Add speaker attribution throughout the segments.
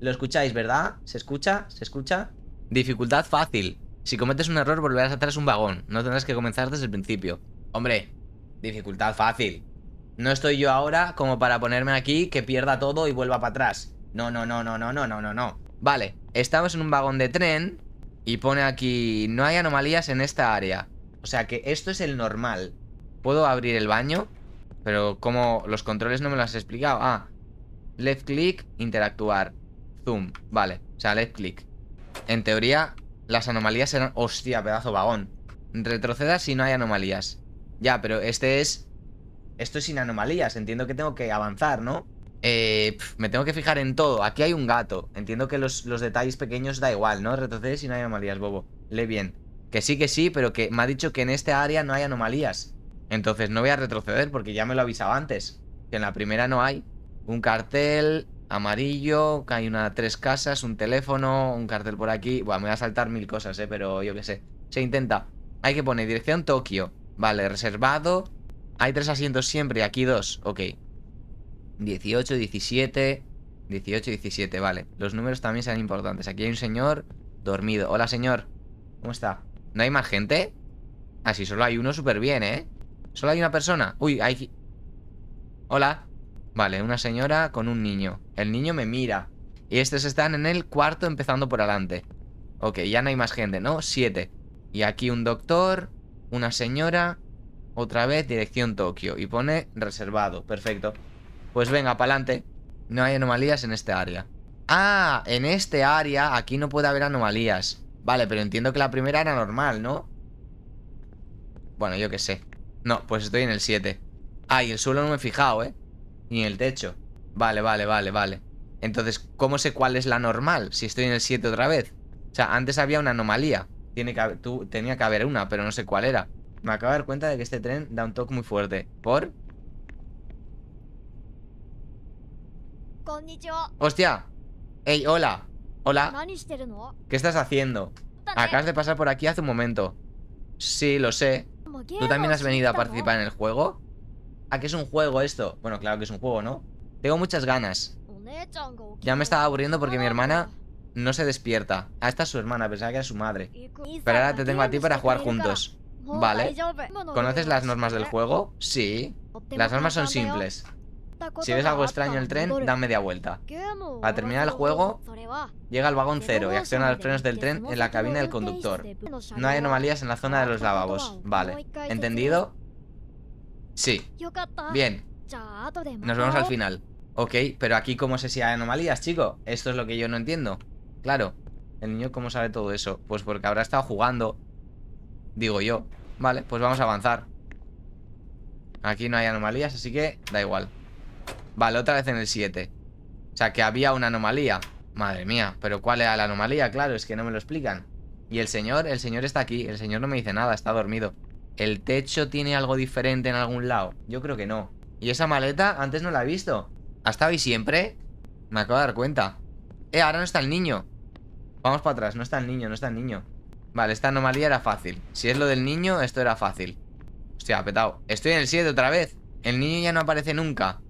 Speaker 1: Lo escucháis, ¿verdad? ¿Se escucha? ¿Se escucha? Dificultad fácil. Si cometes un error volverás atrás un vagón. No tendrás que comenzar desde el principio. Hombre, dificultad fácil. No estoy yo ahora como para ponerme aquí que pierda todo y vuelva para atrás. No, no, no, no, no, no, no, no, no. Vale, estamos en un vagón de tren y pone aquí no hay anomalías en esta área. O sea que esto es el normal. ¿Puedo abrir el baño? Pero como los controles no me lo has explicado. Ah, left click, interactuar. Zoom, vale. O sea, left click. En teoría, las anomalías serán... Hostia, pedazo vagón. Retroceda si no hay anomalías. Ya, pero este es... Esto es sin anomalías. Entiendo que tengo que avanzar, ¿no? Eh, me tengo que fijar en todo. Aquí hay un gato. Entiendo que los, los detalles pequeños da igual, ¿no? Retrocede si no hay anomalías, bobo. Lee bien. Que sí, que sí, pero que me ha dicho que en esta área no hay anomalías. Entonces no voy a retroceder porque ya me lo avisaba antes. Que en la primera no hay. Un cartel amarillo, hay una tres casas, un teléfono, un cartel por aquí. Bueno, me voy a saltar mil cosas, eh, pero yo qué sé. Se intenta. Hay que poner dirección Tokio. Vale, reservado. Hay tres asientos siempre, aquí dos. Ok. 18, 17. 18, 17, vale. Los números también serán importantes. Aquí hay un señor dormido. Hola, señor. ¿Cómo está? ¿No hay más gente? Ah, solo hay uno súper bien, ¿eh? Solo hay una persona. Uy, hay... Hola. Vale, una señora con un niño. El niño me mira. Y estos están en el cuarto empezando por adelante. Ok, ya no hay más gente, ¿no? Siete. Y aquí un doctor, una señora, otra vez dirección Tokio. Y pone reservado. Perfecto. Pues venga, para adelante. No hay anomalías en este área. Ah, en este área aquí no puede haber anomalías. Vale, pero entiendo que la primera era normal, ¿no? Bueno, yo qué sé. No, pues estoy en el 7 Ah, y el suelo no me he fijado, ¿eh? Ni en el techo Vale, vale, vale, vale Entonces, ¿cómo sé cuál es la normal? Si estoy en el 7 otra vez O sea, antes había una anomalía Tiene que tú, Tenía que haber una, pero no sé cuál era Me acabo de dar cuenta de que este tren da un toque muy fuerte ¿Por? ¡Hostia! ¡Ey, hola! ¿Hola? ¿Qué estás haciendo? Acabas de pasar por aquí hace un momento Sí, lo sé ¿Tú también has venido a participar en el juego? ¿A qué es un juego esto? Bueno, claro que es un juego, ¿no? Tengo muchas ganas Ya me estaba aburriendo porque mi hermana no se despierta Ah, esta es su hermana, pensaba que era su madre Pero ahora te tengo a ti para jugar juntos Vale ¿Conoces las normas del juego? Sí Las normas son simples si ves algo extraño en el tren, da media vuelta. Para terminar el juego, llega al vagón cero y acciona los frenos del tren en la cabina del conductor. No hay anomalías en la zona de los lavabos. Vale. ¿Entendido? Sí. Bien. Nos vemos al final. Ok, pero aquí cómo sé si hay anomalías, chico. Esto es lo que yo no entiendo. Claro. ¿El niño cómo sabe todo eso? Pues porque habrá estado jugando. Digo yo. Vale, pues vamos a avanzar. Aquí no hay anomalías, así que da igual. Vale, otra vez en el 7 O sea, que había una anomalía Madre mía, pero ¿cuál era la anomalía? Claro, es que no me lo explican Y el señor, el señor está aquí El señor no me dice nada, está dormido ¿El techo tiene algo diferente en algún lado? Yo creo que no. ¿Y esa maleta? Antes no la he visto. ¿Ha estado ahí siempre? Me acabo de dar cuenta. Eh, ahora no está el niño. Vamos para atrás, no está el niño, no está el niño. Vale, esta anomalía era fácil. Si es lo del niño, esto era fácil. Hostia, petado. Estoy en el 7 otra vez. El niño ya no aparece nunca.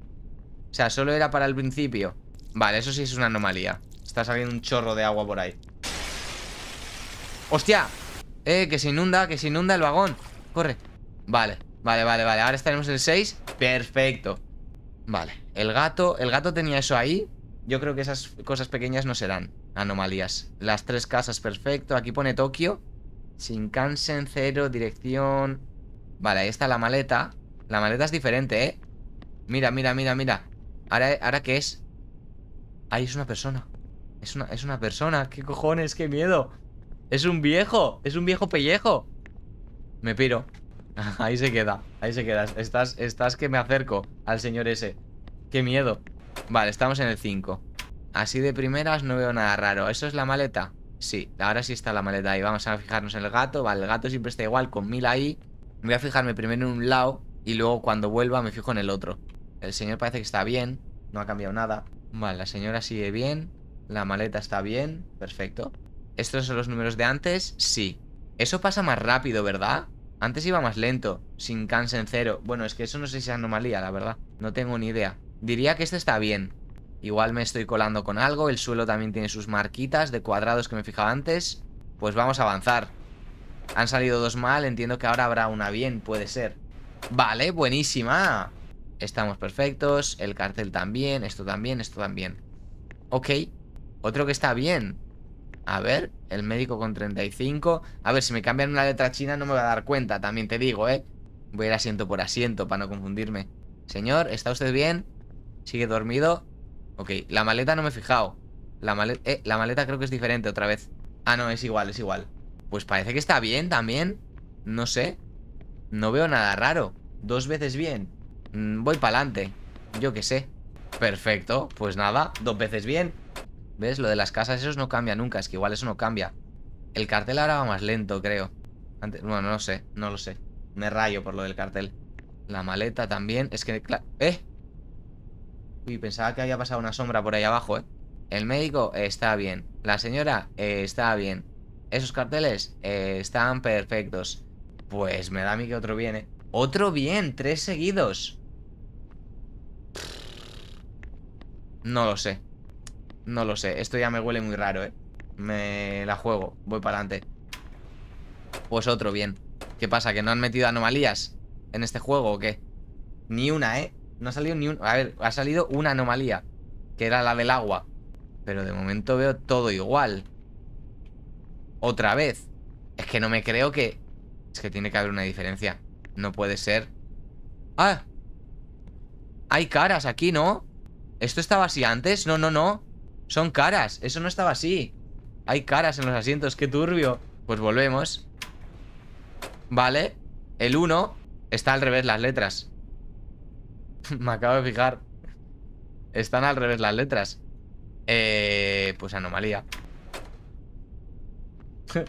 Speaker 1: O sea, solo era para el principio. Vale, eso sí es una anomalía. Está saliendo un chorro de agua por ahí. ¡Hostia! Eh, que se inunda, que se inunda el vagón Corre. Vale, vale, vale, vale. Ahora estaremos en el 6 Perfecto. Vale, el gato, el gato tenía eso ahí. Yo creo que esas cosas pequeñas no serán Anomalías. Las tres casas, perfecto. Aquí pone Tokio. Shinkansen, cero, dirección. Vale, ahí está la maleta. La maleta es diferente, ¿eh? Mira, mira, mira, mira. ¿Ahora, ¿ahora qué es? Ahí es una persona. Es una, es una persona. ¿Qué cojones? ¡Qué miedo! ¡Es un viejo! ¡Es un viejo pellejo! Me piro Ahí se queda Ahí se queda Estás, estás que me acerco al señor ese ¡Qué miedo! Vale, estamos en el 5 Así de primeras no veo nada raro ¿Eso es la maleta? Sí, ahora sí está la maleta ahí Vamos a fijarnos en el gato Vale, el gato siempre está igual Con mil ahí Voy a fijarme primero en un lado Y luego cuando vuelva me fijo en el otro el señor parece que está bien. No ha cambiado nada. Vale, la señora sigue bien. La maleta está bien. Perfecto. ¿Estos son los números de antes? Sí. Eso pasa más rápido, ¿verdad? Antes iba más lento. Sin en cero. Bueno, es que eso no sé si es anomalía, la verdad. No tengo ni idea. Diría que este está bien. Igual me estoy colando con algo. El suelo también tiene sus marquitas de cuadrados que me fijaba antes. Pues vamos a avanzar. Han salido dos mal, entiendo que ahora habrá una bien, puede ser. Vale, buenísima. Estamos perfectos, el cartel también, esto también, esto también. Ok, otro que está bien. A ver, el médico con 35. A ver, si me cambian una letra china no me voy a dar cuenta, también te digo, ¿eh? Voy a ir asiento por asiento para no confundirme. Señor, ¿está usted bien? ¿Sigue dormido? Ok, la maleta no me he fijado. La maleta, eh, la maleta creo que es diferente otra vez. Ah, no, es igual, es igual. Pues parece que está bien también. No sé. No veo nada raro. Dos veces bien. Mm, voy para adelante. Yo qué sé. Perfecto. Pues nada, dos veces bien. ¿Ves? Lo de las casas, esos no cambia nunca. Es que igual eso no cambia. El cartel ahora va más lento, creo. bueno, no sé, no lo sé. Me rayo por lo del cartel. La maleta también. Es que... ¡Eh! Uy, pensaba que había pasado una sombra por ahí abajo, ¿eh? El médico está bien. La señora eh, está bien. Esos carteles eh, están perfectos. Pues me da a mí que otro viene. ¡Otro bien! ¡Tres seguidos! No lo sé. No lo sé. Esto ya me huele muy raro, ¿eh? Me la juego. Voy para adelante. Pues otro bien. ¿Qué pasa? ¿Que no han metido anomalías en este juego o qué? Ni una, ¿eh? No ha salido ni un... A ver, ha salido una anomalía. Que era la del agua. Pero de momento veo todo igual. Otra vez. Es que no me creo que... Es que tiene que haber una diferencia. No puede ser. ¡Ah! Hay caras aquí, ¿no? ¿Esto estaba así antes? No, no, no. Son caras. Eso no estaba así. Hay caras en los asientos. ¡Qué turbio! Pues volvemos. Vale. El 1 está al revés las letras. Me acabo de fijar. Están al revés las letras. Eh, pues anomalía.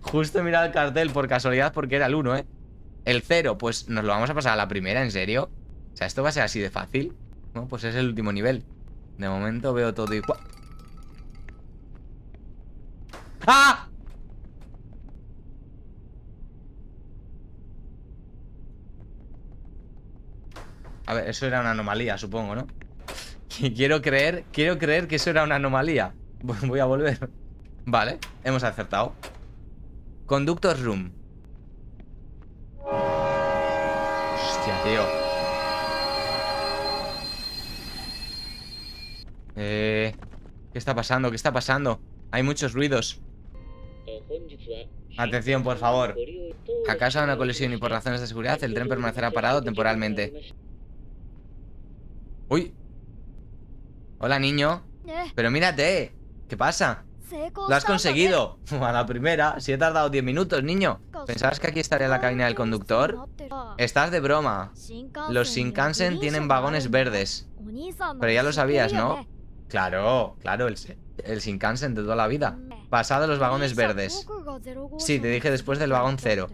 Speaker 1: Justo he mirado el cartel por casualidad porque era el 1, ¿eh? El 0, pues nos lo vamos a pasar a la primera, ¿en serio? O sea, ¿esto va a ser así de fácil? No, pues es el último nivel De momento veo todo igual ¡Ah! A ver, eso era una anomalía, supongo, ¿no? Quiero creer, quiero creer que eso era una anomalía. Voy a volver. Vale, hemos acertado. Conductor Room. Hostia, tío Eh... ¿Qué está pasando? ¿Qué está pasando? Hay muchos ruidos. Atención, por favor. A causa de una colisión y por razones de seguridad El tren permanecerá parado temporalmente Uy. Hola, niño. Pero mírate. ¿Qué pasa? ¡Lo has conseguido! A la primera, si he tardado 10 minutos, niño. ¿Pensabas que aquí estaría la cabina del conductor? Estás de broma. Los Shinkansen tienen vagones verdes. Pero ya lo sabías, ¿no? Claro, claro, el, el Shinkansen de toda la vida. Pasado los vagones verdes. Sí, te dije después del vagón cero.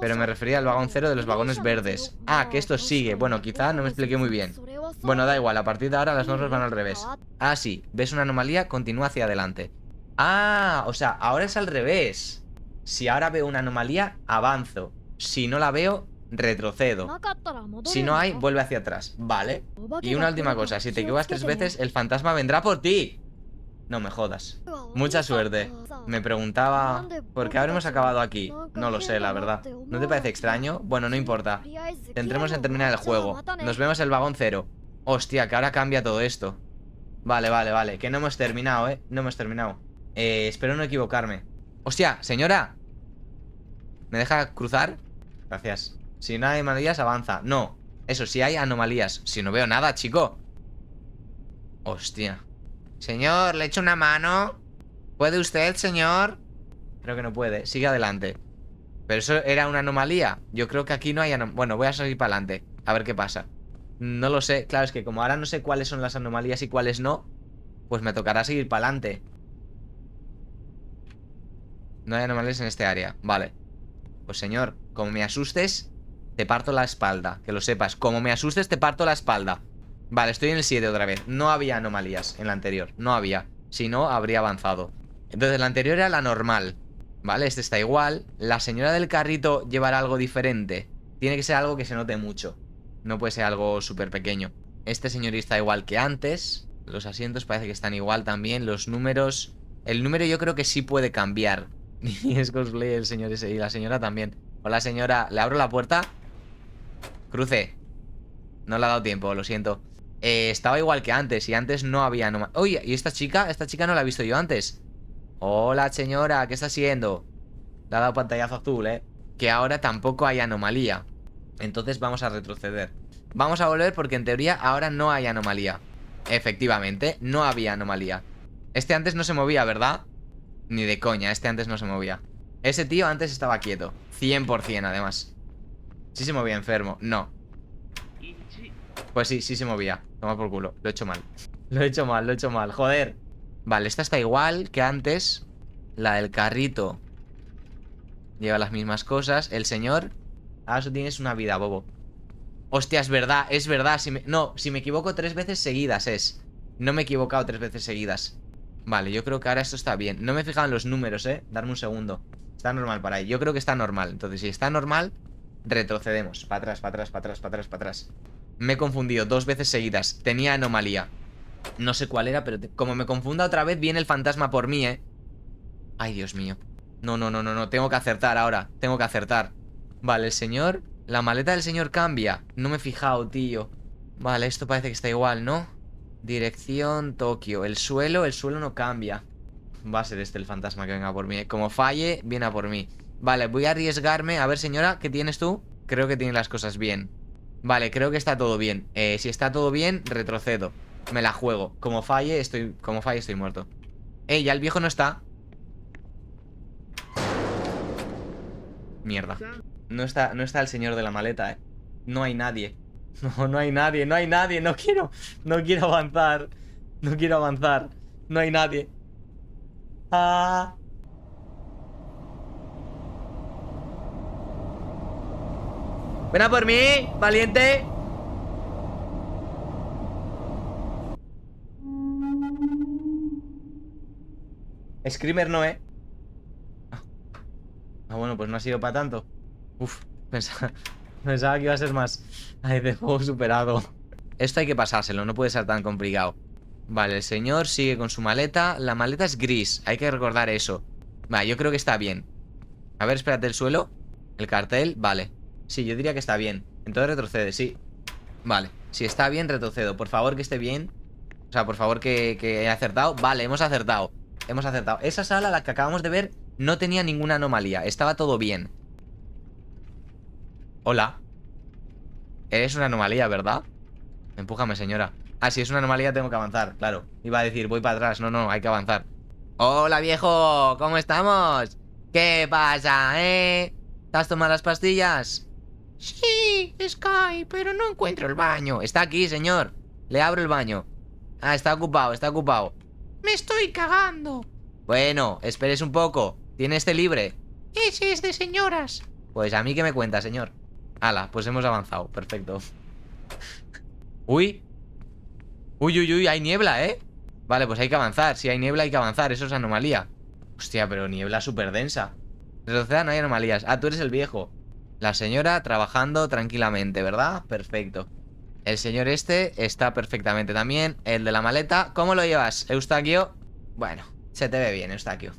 Speaker 1: Pero me refería al vagón cero de los vagones verdes. Ah, que esto sigue. Bueno, quizá no me expliqué muy bien. Bueno, da igual, a partir de ahora las normas van al revés. Ah, sí, ves una anomalía, continúa hacia adelante. Ah, o sea, ahora es al revés. Si ahora veo una anomalía, avanzo. Si no la veo, retrocedo. Si no hay, vuelve hacia atrás. Vale. Y una última cosa, si te equivocas tres veces El fantasma vendrá por ti. No me jodas. Mucha suerte. Me preguntaba ¿Por qué habremos acabado aquí? No lo sé, la verdad. ¿No te parece extraño? Bueno, no importa. Tendremos en terminar el juego. Nos vemos el vagón cero. Hostia, que ahora cambia todo esto. Vale, vale, vale Que no hemos terminado, ¿eh? No hemos terminado. Eh, espero no equivocarme. Hostia, señora. ¿Me deja cruzar? Gracias Si no hay anomalías, avanza. No, eso, si hay anomalías. Si no veo nada, chico. Hostia. Señor, ¿le echo una mano? ¿Puede usted, señor? Creo que no puede, sigue adelante. Pero eso era una anomalía. Yo creo que aquí no hay anomalía Bueno, voy a seguir para adelante. A ver qué pasa. No lo sé, claro, es que como ahora no sé cuáles son las anomalías y cuáles no Pues me tocará seguir para adelante. No hay anomalías en este área. Vale. Pues señor, como me asustes, te parto la espalda. Que lo sepas. Como me asustes, te parto la espalda. Vale, estoy en el 7 otra vez. No había anomalías en la anterior. No había. Si no, habría avanzado. Entonces, la anterior era la normal. Vale, este está igual. La señora del carrito llevará algo diferente. Tiene que ser algo que se note mucho. No puede ser algo súper pequeño. Este señor está igual que antes. Los asientos parece que están igual también. Los números... El número yo creo que sí puede cambiar. Y es cosplay el señor ese. Y la señora también. Hola, señora. ¿Le abro la puerta? Cruce. No le ha dado tiempo, lo siento. Eh, estaba igual que antes. Y antes no había anomalía. Oye, ¿y esta chica? Esta chica no la he visto yo antes. Hola, señora. ¿Qué está haciendo? Le ha dado pantallazo azul, ¿eh? Que ahora tampoco hay anomalía. Entonces vamos a retroceder. Vamos a volver porque en teoría ahora no hay anomalía. Efectivamente, no había anomalía. Este antes no se movía, ¿verdad? Ni de coña, este antes no se movía. Ese tío antes estaba quieto. 100% además. ¿Sí se movía enfermo? No. Pues sí, sí se movía. Toma por culo. Lo he hecho mal. Lo he hecho mal, lo he hecho mal. Joder. Vale, esta está igual que antes. La del carrito. Lleva las mismas cosas. El señor... Ahora eso tienes una vida, bobo. Hostia, es verdad, es verdad. No, si me equivoco tres veces seguidas es. No me he equivocado tres veces seguidas. Vale, yo creo que ahora esto está bien. No me he fijado en los números, eh. Darme un segundo. Está normal para ahí. Yo creo que está normal. Entonces, si está normal, retrocedemos. Para atrás, para atrás, para atrás, para atrás, para atrás. Me he confundido dos veces seguidas. Tenía anomalía. No sé cuál era, pero como me confunda otra vez, viene el fantasma por mí, eh. Ay, Dios mío. No, no, no, no, no. Tengo que acertar ahora. Tengo que acertar. Vale, el señor... La maleta del señor cambia. No me he fijado, tío. Vale, esto parece que está igual, ¿no? Dirección Tokio. El suelo, el suelo no cambia. Va a ser este el fantasma que venga por mí. Como falle, viene a por mí. Vale, voy a arriesgarme. A ver, señora, ¿qué tienes tú? Creo que tiene las cosas bien. Vale, creo que está todo bien. Eh, si está todo bien, retrocedo. Me la juego. Como falle, estoy. Como falle, estoy muerto. Eh, ya el viejo no está. Mierda. No está, no está el señor de la maleta, eh. No hay nadie. No, no hay nadie, no hay nadie. No quiero, no quiero avanzar. No quiero avanzar. No hay nadie. Ah. Ven a por mí, valiente. Screamer no, eh. Ah, bueno, pues no ha sido para tanto. Uf, pensaba, que iba a ser más. Ay, de juego superado. Esto hay que pasárselo, no puede ser tan complicado. Vale, el señor sigue con su maleta. La maleta es gris, hay que recordar eso. Vale, yo creo que está bien. A ver, espérate el suelo. El cartel, vale. Sí, yo diría que está bien. Entonces retrocede, sí. Vale, si está bien, retrocedo. Por favor, que esté bien. O sea, por favor, que, haya acertado. Vale, hemos acertado. Hemos acertado. Esa sala, la que acabamos de ver, no tenía ninguna anomalía. Estaba todo bien. Hola. Eres una anomalía, ¿verdad? Empújame, señora. Ah, si es una anomalía tengo que avanzar, claro. Iba a decir, voy para atrás. No, no, hay que avanzar. Hola, viejo. ¿Cómo estamos? ¿Qué pasa, eh? ¿Te has tomado las pastillas? Sí, Sky, pero no encuentro el baño. Está aquí, señor. Le abro el baño. Ah, está ocupado, está ocupado.
Speaker 2: Me estoy cagando.
Speaker 1: Bueno, esperes un poco. ¿Tiene este libre?
Speaker 2: Ese es de señoras.
Speaker 1: Pues a mí que me cuenta, señor. Hala, pues hemos avanzado, perfecto Uy Uy, uy, uy, hay niebla, ¿eh? Vale, pues hay que avanzar, si hay niebla hay que avanzar Eso es anomalía Hostia, pero niebla súper densa Retroceda, no hay anomalías Ah, tú eres el viejo La señora trabajando tranquilamente, ¿verdad? Perfecto. El señor este está perfectamente también. El de la maleta, ¿cómo lo llevas, Eustaquio? Bueno, se te ve bien, Eustaquio.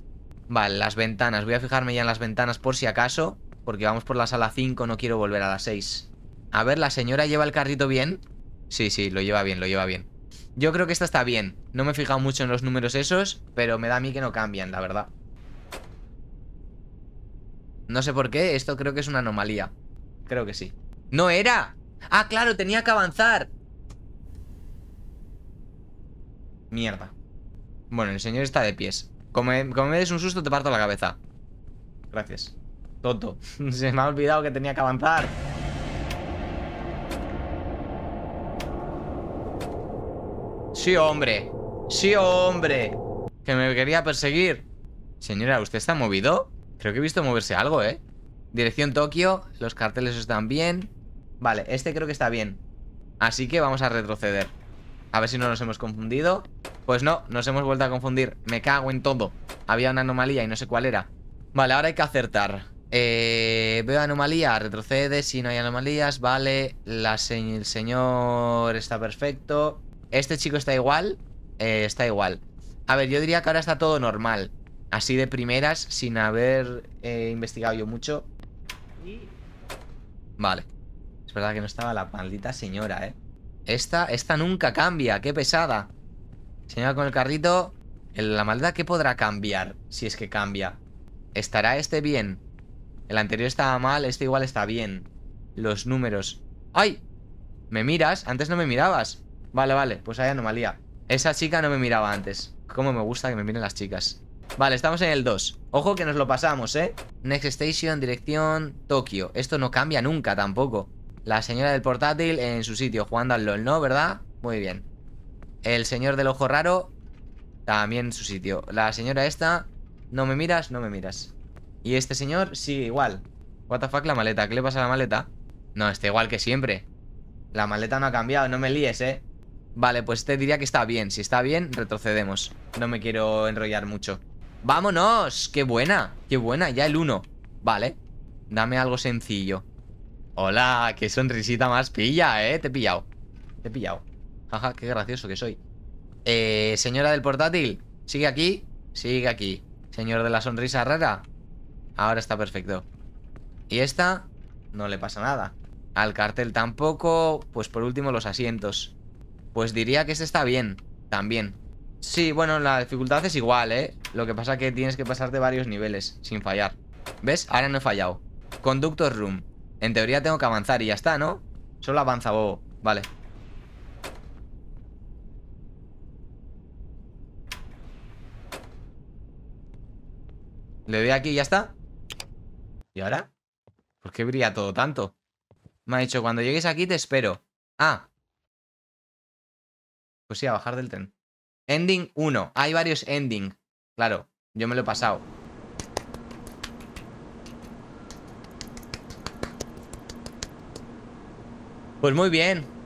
Speaker 1: Vale, las ventanas. Voy a fijarme ya en las ventanas por si acaso porque vamos por la sala 5, no quiero volver a la 6 A ver, ¿la señora lleva el carrito bien? Sí, sí, lo lleva bien, lo lleva bien. Yo creo que esta está bien. No me he fijado mucho en los números esos Pero me da a mí que no cambian, la verdad No sé por qué, esto creo que es una anomalía Creo que sí ¡No era! ¡Ah, claro! Tenía que avanzar Mierda Bueno, el señor está de pies Como me, des un susto te parto la cabeza Gracias Tonto. Se me ha olvidado que tenía que avanzar. Sí, hombre. Sí, hombre. Que me quería perseguir. Señora, ¿usted está movido? Creo que he visto moverse algo, ¿eh? Dirección Tokio. Los carteles están bien. Vale, este creo que está bien. Así que vamos a retroceder. A ver si no nos hemos confundido. Pues no, nos hemos vuelto a confundir. Me cago en todo. Había una anomalía y no sé cuál era. Vale, ahora hay que acertar. Eh, veo anomalía, retrocede si no hay anomalías, vale, la el señor está perfecto. Este chico está igual, Eh, está igual. A ver, yo diría que ahora está todo normal. Así de primeras, sin haber eh, investigado yo mucho. Vale. Es verdad que no estaba la maldita señora, ¿eh? Esta, esta nunca cambia, qué pesada. Señora con el carrito. La maldad, ¿qué podrá cambiar? Si es que cambia. ¿Estará este bien? El anterior estaba mal, este igual está bien. Los números. ¡Ay! ¿Me miras? Antes no me mirabas. Vale, vale, pues hay anomalía. Esa chica no me miraba antes. Cómo me gusta que me miren las chicas. Vale, estamos en el 2 Ojo que nos lo pasamos, ¿eh? Next Station, dirección, Tokio. Esto no cambia nunca tampoco. La señora del portátil en su sitio Jugando al LOL, ¿no? ¿Verdad? Muy bien. El señor del ojo raro También en su sitio. La señora esta No me miras, no me miras. Y este señor sigue igual. What the fuck la maleta, ¿qué le pasa a la maleta? No, está igual que siempre. La maleta no ha cambiado, no me líes, ¿eh? Vale, pues te diría que está bien. Si está bien, retrocedemos. No me quiero enrollar mucho ¡Vámonos! ¡Qué buena! ¡Qué buena! Ya el 1 Vale Dame algo sencillo Hola, qué sonrisita más pilla, ¿eh? Te he pillado Te he pillado Jaja, qué gracioso que soy Eh, señora del portátil ¿Sigue aquí? Sigue aquí Señor de la sonrisa rara Ahora está perfecto ¿Y esta? No le pasa nada Al cartel tampoco Pues por último los asientos Pues diría que este está bien También Sí, bueno, la dificultad es igual, ¿eh? Lo que pasa es que tienes que pasarte varios niveles sin fallar ¿Ves? Ahora no he fallado Conductor Room En teoría tengo que avanzar y ya está, ¿no? Solo avanza, bobo Vale Le doy aquí y ya está ¿Y ahora? ¿Por qué brilla todo tanto? Me ha dicho, cuando llegues aquí te espero Ah Pues sí, a bajar del tren Ending 1. Hay varios ending. Claro, yo me lo he pasado. Pues muy bien.